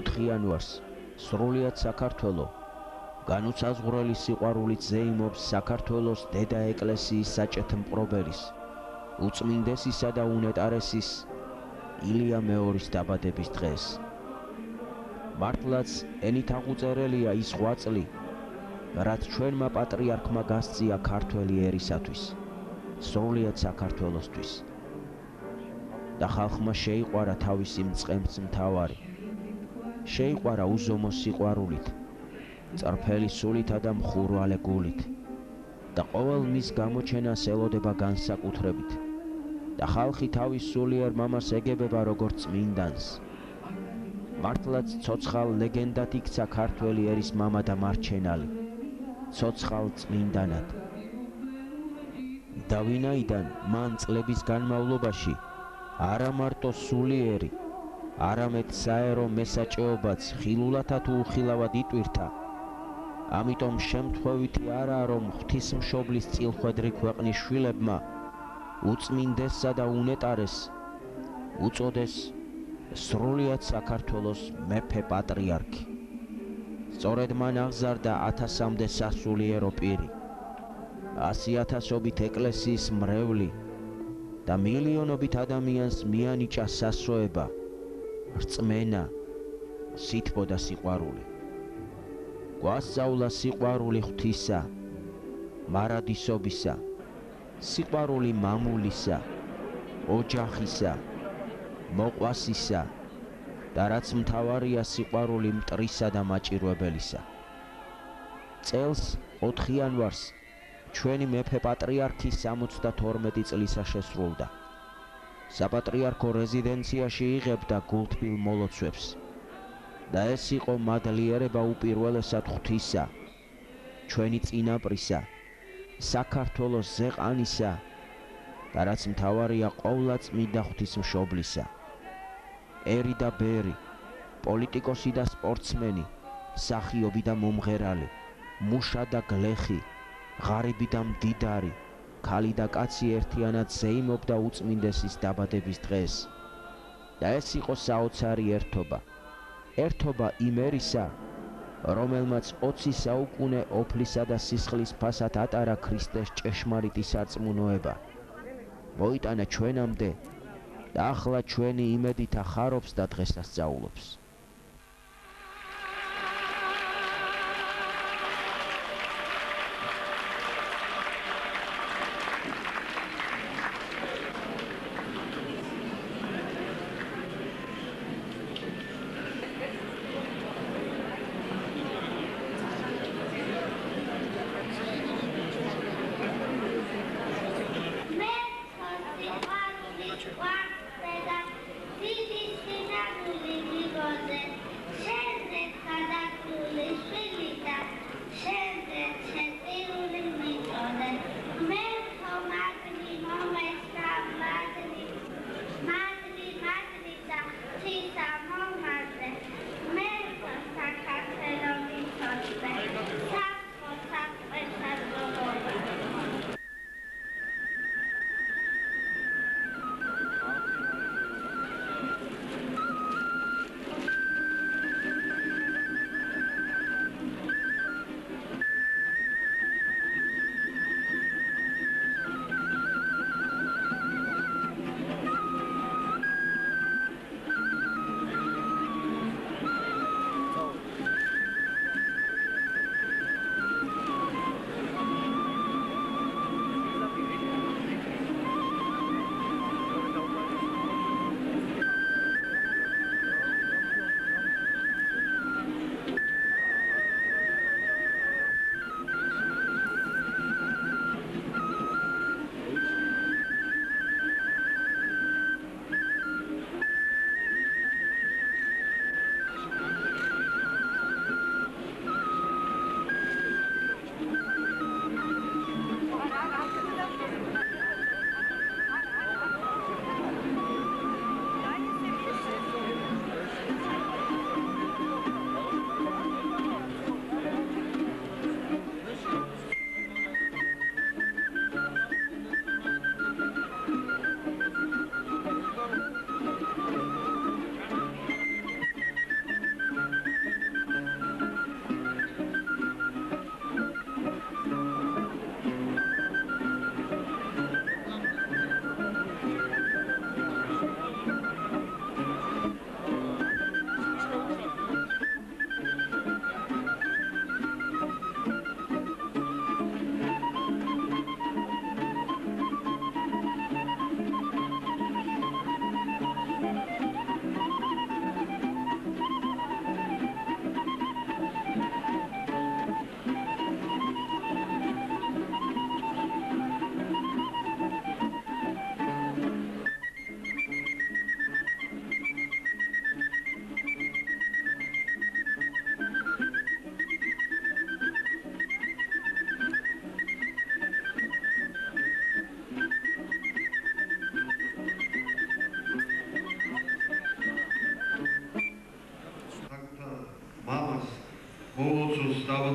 4 იანვარს სრულიად საქართველო. განუცაზღვრელი სიყვარულით ზეიმობს საქართველოს დედა ეკლესიის საჭეთმპყრობელის უწმინდესისა და უნეტარესის ილია მეორის დაბადების დღეს. მართლაც ენით აღუწერელია ის ღვაწლი რაც ჩვენმა პატრიარქმა გასწია ქართველი ერისათვის სრულიად საქართველოსთვის. და ხალხმა შეიყვარა თავისი მწყემს მთავარი შეიყვარა უზომო სიყვარულით წარფელი სულითა და მხურვალე გულით და ყოველ მის გამოჩენას ელოდება განსაკუთრებით და ხალხი თავის სულიერ მამას ეგებება როგორც წმინდანს. მართლაც ცოცხალ ლეგენდად იქცა ქართველი ერის მამა და მარჩენალი ცოცხალ წმინდანად. და ვინაიდან მან წლების განმავლობაში არა მარტო სულიერი არამედ საერო მესაჭეობაც ხილულათა თუ უხილავად იტვირთა. ამიტომ შემთხვევითი არა რომ ღვთისმშობლის წილხვედრი ქვეყნის შვილებმა უწმინდესსა და უნეტარეს უწოდეს სრულიად საქართველოს მეფე პატრიარქი. სწორედ მან აღზარდა 1000-მდე სასულიერო პირი. 100.000ობით ეკლესიის მრევლი და მილიონობით ადამიანს მიანიჭა სასოება, რწმენა, სითბო და სიყვარული. გვასწავლა სიყვარული ღვთისა, მარადისობისა, სიყვარული მამულისა, ოჯახისა, მოყვასისა და რაც მთავარია სიყვარული მტრისა და მაჭირვებელისა. წელს 4 იანვარს ჩვენი მეფე პატრიარქი 72 წლისა შესრულდა. საპატრიარქო რეზიდენციაში იღებდა გულთბილ მოლოცვებს. და ეს იყო მადლიერება უპირველესად ღვთისა, ჩვენი წინაპრისა, საქართველოს ზეყანისა და რაც მთავარია ყოვლადწმიდა ღვთისმშობლისა. ერი და ბერი, პოლიტიკოსი და სპორტსმენი, მსახიობი და მომღერალი, მუშა და გლეხი ღარიბი და მდიდარი ქალი და კაცი ერთიანად ზეიმობდა უწმინდესის დაბადების დღეს. და ეს იყო საოცარი ერთობა. ერთობა იმერისა რომელმაც 20 საუკუნე ოფლისა და სისხლის ფასად ატარა ქრისტეს ჭეშმარიტი სარწმუნოება. მოიტანა ჩვენამდე და ახლა ჩვენი იმედით ახარობს და დღესასწაულობს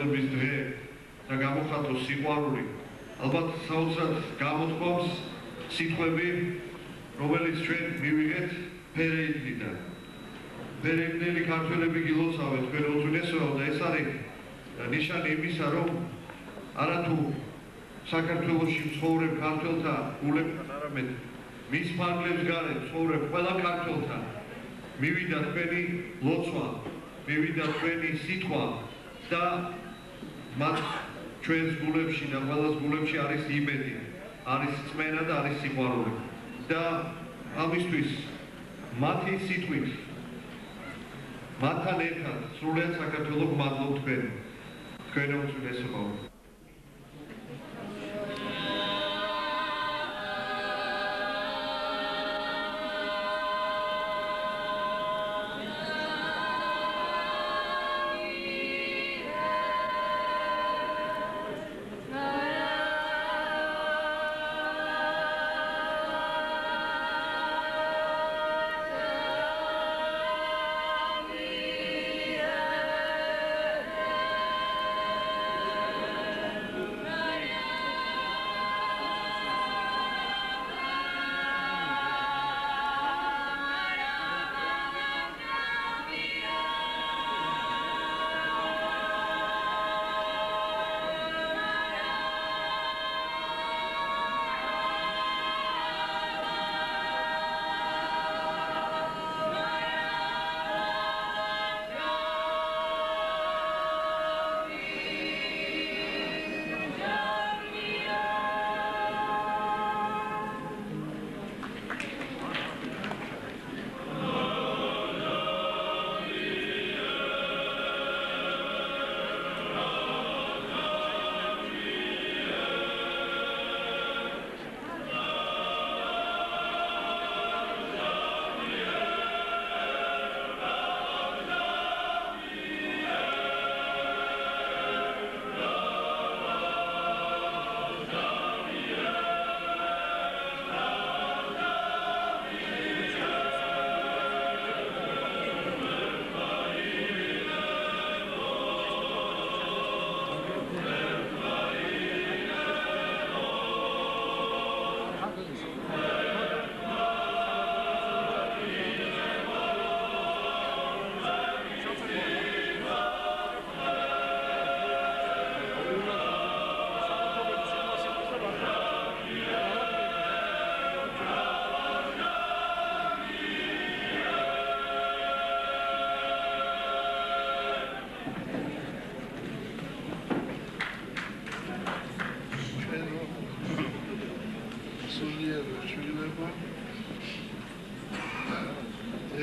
წოდების დღე და გამოხატო სიყვარული. ალბათ საოცრად გამოთქვამს სიტყვები რომელიც ჩვენ მივიღეთ ფერეიდიდან ფერეიდელი ქართველები გილოცავენ თქვენ უძინესო და ეს არის ნიშანი იმისა რომ არათუ საქართველოსში ცხოვრებ ქართველთა გულებთან არამედ მის ფარგლებს გარეთ ცხოვრებ ყველა ქართველთან მივიდა თქვენი ლოცვა მივიდა თქვენი სიტყვა და მათ ჩვენს გულებში და ყველას გულებში არის იმედი არის წმენა და არის სიყვარული. და ამისთვის მათი სიტყვით მათთან ერთად სრულიად საქართველოს მადლობ თქვენ. თქვენ უმცირესობა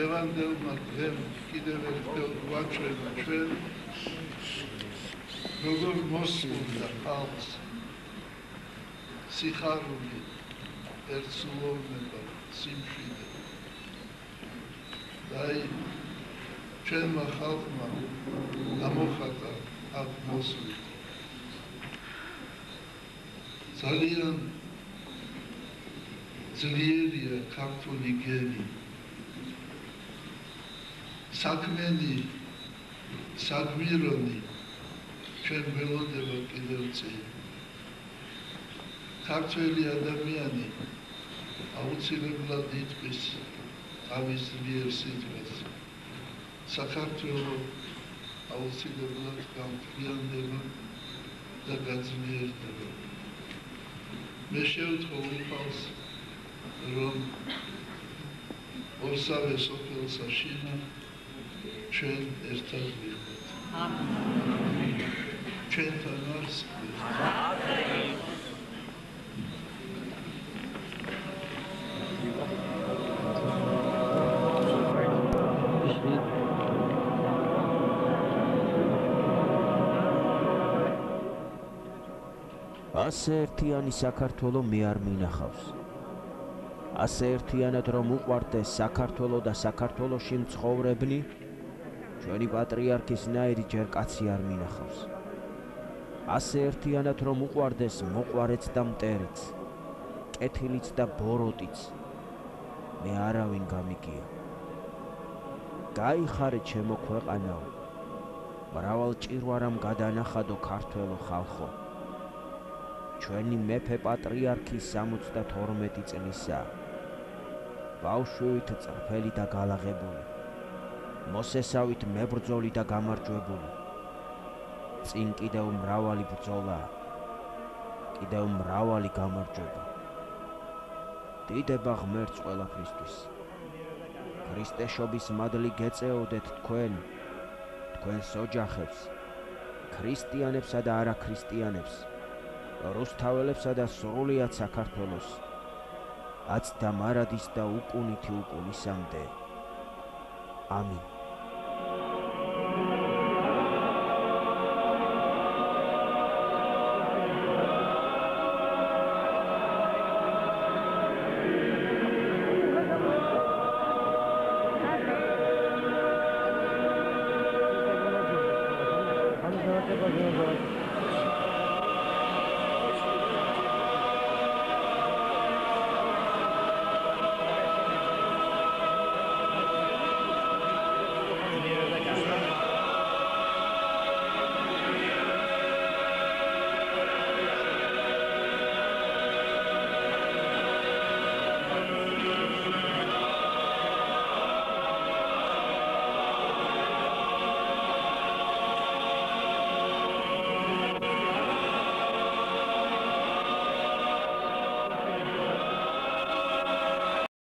ევანგელმა დღემ კიდევ ერთხელ ვაჩვენა ჩვენ როგორ მოსულდა ხალხს სიხარული ერთსულოვნება სიმშვიდე. დაი ჩვენმა ხალხმა ამოხატა აქ მოსული ძალიან ძლიერია ქართული გენი. საქმენი საქმირონი ჩვენ ველოდება კიდევ წინ. ქართველი ადამიანი აუცილებლად იტყვის ამის მიერ სიტყვას. საქართველო აუცილებლად გამფრიანდება და გაძლიერდება. მე შევთხოვ უფალს რომ ორსავე სოფელსა შინა ჩვენ ერთად ვიყოთ. ამინ. ჩვენთან არის. ამინ. ასე ერთიანი საქართველო მე არ მინახავს. ასე ერთიანად რომ უყვარდეს საქართველო და საქართველოში მცხოვრებნი, ჩვენი პატრიარქის ნაირი ჯერ კაცი არ მინახავს. ასე ერთიანად რომ უყვარდეს მოყვარეც და მტერიც, კეთილიც და ბოროტიც, მე არავინ გამიგია. გაიხარე ჩემო ქვეყანაო. მრავალ ჭირვარამ გადანახადო ქართველო ხალხო ჩვენი მეფე პატრიარქი 72 წლისა ბავშვით წრფელი და გალაღებული მოსესავით მებრძოლი და გამარჯვებული წინ კიდევ მრავალი ბრძოლა კიდევ მრავალი გამარჯვება. დიდება ღმერთს ყველაფრისთვის ქრისტეშობის მადლი გეწეოდეთ თქვენ თქვენს ოჯახებს ქრისტიანებსა და არაქრისტიანებს რუსთაველებსა და სრულიად საქართველოს აცდა მარადის და უკუნითი უკუნისამდე. ამინ